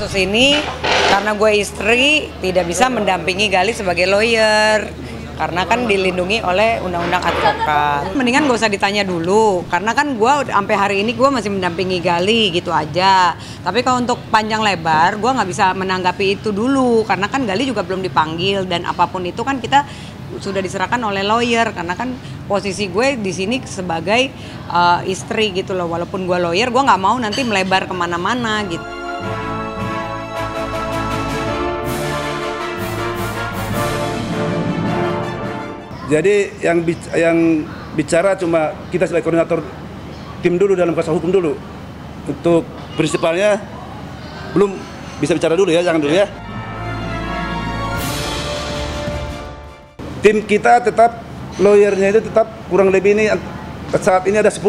kasus ini karena gue istri tidak bisa mendampingi Gali sebagai lawyer karena kan dilindungi oleh undang-undang advokat. Mendingan gak usah ditanya dulu, karena kan gue sampai hari ini gue masih mendampingi Gali gitu aja. Tapi kalau untuk panjang lebar, gue nggak bisa menanggapi itu dulu, karena kan Gali juga belum dipanggil dan apa pun itu kan kita sudah diserahkan oleh lawyer, karena kan posisi gue di sini sebagai uh, istri gitu loh. Walaupun gue lawyer, gue nggak mau nanti melebar ke mana-mana gitu. Jadi yang yang bicara cuma kita sebagai koordinator tim dulu dalam kuasa hukum dulu. Untuk prinsipalnya belum bisa bicara dulu ya, jangan dulu ya. Tim kita tetap lawyernya itu tetap kurang lebih ini saat ini ada 10.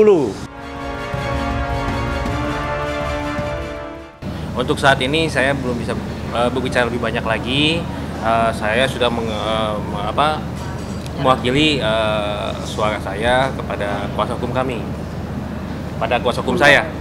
Untuk saat ini saya belum bisa uh, berbicara lebih banyak lagi. Uh, saya sudah meng, uh, apa, mewakili uh, suara saya kepada kuasa hukum kami, pada kuasa hukum saya.